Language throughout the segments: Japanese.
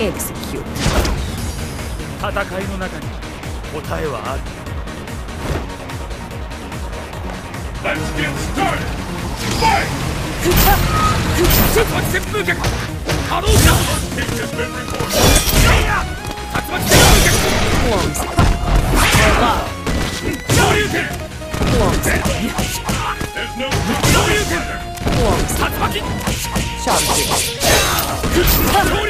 Execute 戦いの中に答えはある Let's get started! Fight! 竜巻旋風脚波動拳 Kick has been recorded. 竜巻旋風脚 Clumsy 上流拳 Clumsy There's no 上流拳 Clumsy 竜巻 Charging 上流拳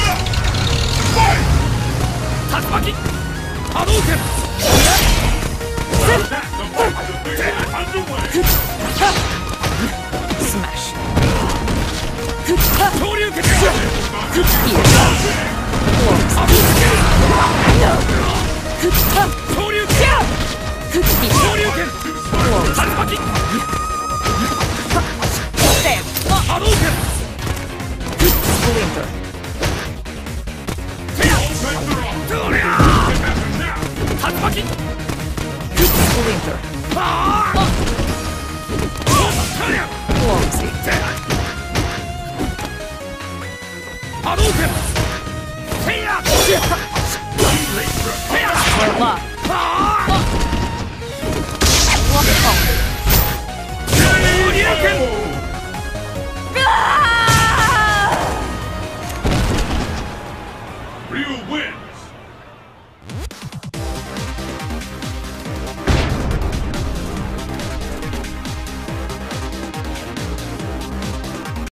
波動拳 That's the fight debate underway! Smash 上流拳 Here Clumsy 好东西！谁呀？谁呀？什么？啊！我操！你有病！啊！You win.